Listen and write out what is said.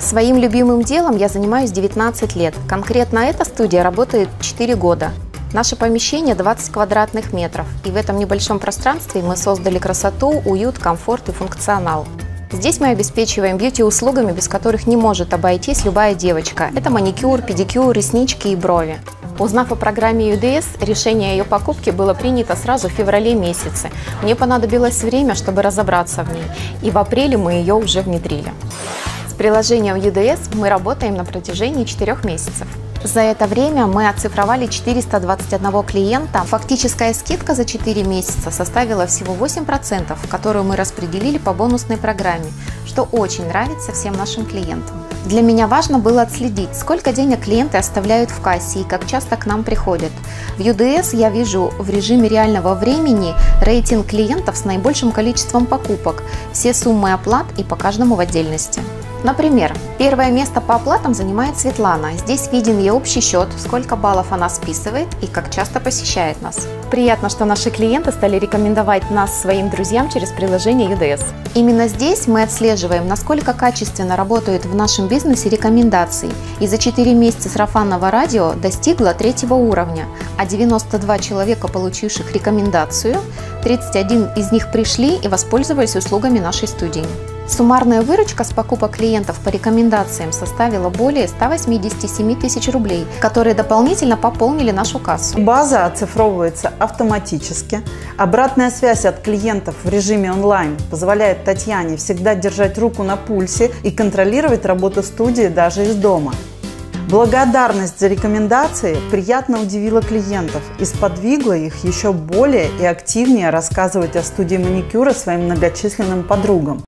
Своим любимым делом я занимаюсь 19 лет. Конкретно эта студия работает 4 года. Наше помещение 20 квадратных метров, и в этом небольшом пространстве мы создали красоту, уют, комфорт и функционал. Здесь мы обеспечиваем бьюти-услугами, без которых не может обойтись любая девочка. Это маникюр, педикюр, реснички и брови. Узнав о программе UDS, решение ее покупке было принято сразу в феврале месяце. Мне понадобилось время, чтобы разобраться в ней, и в апреле мы ее уже внедрили. Приложением UDS мы работаем на протяжении 4 месяцев. За это время мы оцифровали 421 клиента. Фактическая скидка за 4 месяца составила всего 8%, которую мы распределили по бонусной программе, что очень нравится всем нашим клиентам. Для меня важно было отследить, сколько денег клиенты оставляют в кассе и как часто к нам приходят. В UDS я вижу в режиме реального времени рейтинг клиентов с наибольшим количеством покупок, все суммы оплат и по каждому в отдельности. Например, первое место по оплатам занимает Светлана. Здесь виден ее общий счет, сколько баллов она списывает и как часто посещает нас. Приятно, что наши клиенты стали рекомендовать нас своим друзьям через приложение UDS. Именно здесь мы отслеживаем, насколько качественно работают в нашем бизнесе рекомендации. И за 4 месяца сарафанного радио достигла третьего уровня, а 92 человека, получивших рекомендацию, 31 из них пришли и воспользовались услугами нашей студии. Суммарная выручка с покупок клиентов по рекомендациям составила более 187 тысяч рублей, которые дополнительно пополнили нашу кассу. База оцифровывается автоматически. Обратная связь от клиентов в режиме онлайн позволяет Татьяне всегда держать руку на пульсе и контролировать работу студии даже из дома. Благодарность за рекомендации приятно удивила клиентов и сподвигла их еще более и активнее рассказывать о студии маникюра своим многочисленным подругам.